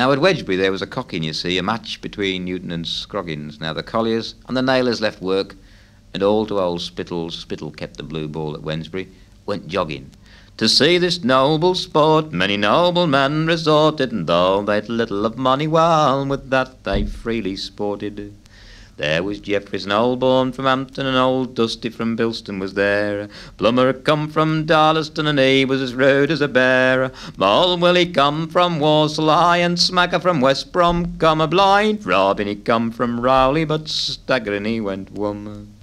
Now at Wedgebury there was a cocking, you see, a match between Newton and Scroggins. Now the colliers and the nailers left work, and all to old Spittle, Spittle kept the blue ball at Wednesbury, went jogging. To see this noble sport, many noble men resorted, and though they'd little of money, well, with that they freely sported. There was Jeffries and Olborn from Hampton, and old Dusty from Bilston was there. Plummer had come from Darlaston, and he was as rude as a bear. Mull Willie come from High, and Smacker from West Brom come a blind. Robin he come from Rowley, but staggering he went wum.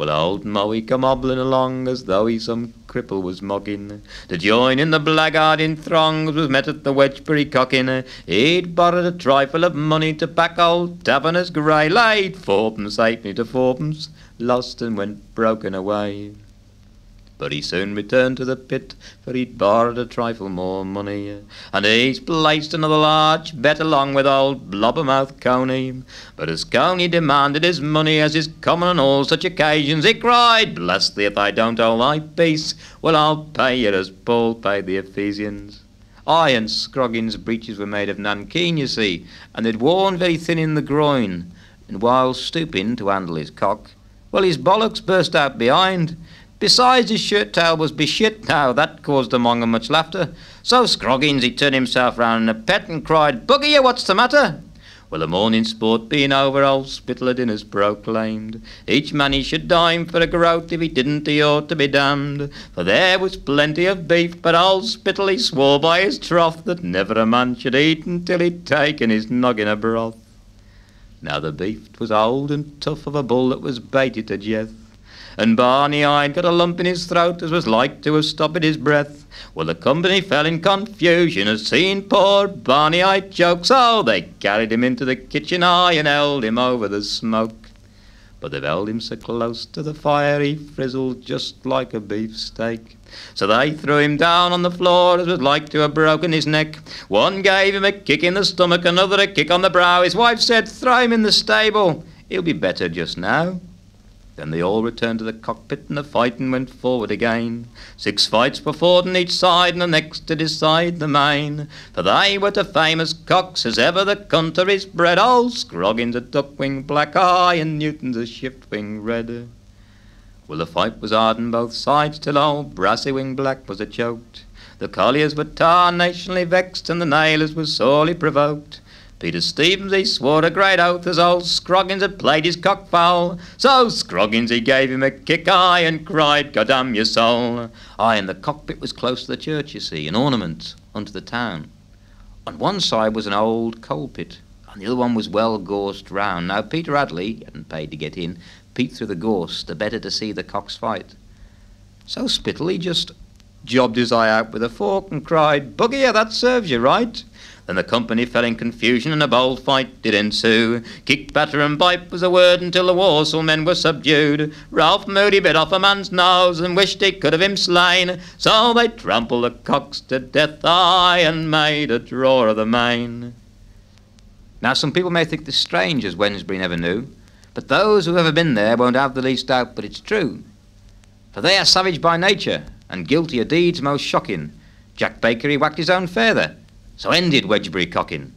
Well, old Moe come hobbling along as though he some cripple was mogging. To join in the blackguarding throngs was met at the Wedgebury cocking. He'd borrowed a trifle of money to pack old Taverners grey, laid fourpence halfpenny to fourpence, lost and went broken away. But he soon returned to the pit, for he'd borrowed a trifle more money. And he's placed another large bet along with old Blobbermouth Coney. But as Coney demanded his money, as is common on all such occasions, he cried, Bless thee if I don't hold thy peace, well I'll pay you as Paul paid the Ephesians. I and Scroggins' breeches were made of nankeen, you see, and they'd worn very thin in the groin. And while stooping to handle his cock, well, his bollocks burst out behind. Besides, his shirt tail was beshit now, that caused among 'em much laughter. So Scroggins, he turned himself round in a pet and cried, Buggy you, what's the matter? Well, the morning sport being over, old Spittle dinners proclaimed. Each man he should dine for a groat, if he didn't he ought to be damned. For there was plenty of beef, but old Spittle he swore by his troth that never a man should eat until he'd taken his noggin of broth. Now the beef was old and tough of a bull that was baited to death and Barney I'd got a lump in his throat as was like to have stopped his breath. Well, the company fell in confusion as seen poor Barney I choke, so they carried him into the kitchen eye and held him over the smoke. But they've held him so close to the fire he frizzled just like a beefsteak. So they threw him down on the floor as was like to have broken his neck. One gave him a kick in the stomach, another a kick on the brow. His wife said, Throw him in the stable. He'll be better just now. Then they all returned to the cockpit and the fighting went forward again. Six fights were fought on each side and the next to decide the main. For they were to famous cocks as ever the country's bred. Old Scroggins a duck-wing black eye and Newton's a shift-wing red. Well, the fight was hard on both sides till old Brassy-wing black was a choked. The colliers were tarnationally vexed and the nailers were sorely provoked. Peter Stevens, he swore a great oath as old Scroggins had played his cock foul. So Scroggins, he gave him a kick, aye, and cried, God damn your soul. Aye, and the cockpit was close to the church, you see, an ornament unto the town. On one side was an old coal pit, and the other one was well gorsed round. Now Peter Hadley, hadn't paid to get in, peeped through the gorse, the better to see the cocks fight. So Spittle, he just jobbed his eye out with a fork and cried, Buggy, that serves you right. Then the company fell in confusion and a bold fight did ensue. Kick, batter, and bite was a word until the Walsall men were subdued. Ralph Moody bit off a man's nose and wished he could have him slain. So they trampled the cocks to death, aye, and made a draw of the main. Now, some people may think this strange, as Wednesbury never knew, but those who have ever been there won't have the least doubt but it's true. For they are savage by nature, and guilty of deeds most shocking. Jack Baker, he whacked his own feather, so ended Wedgebury cocking.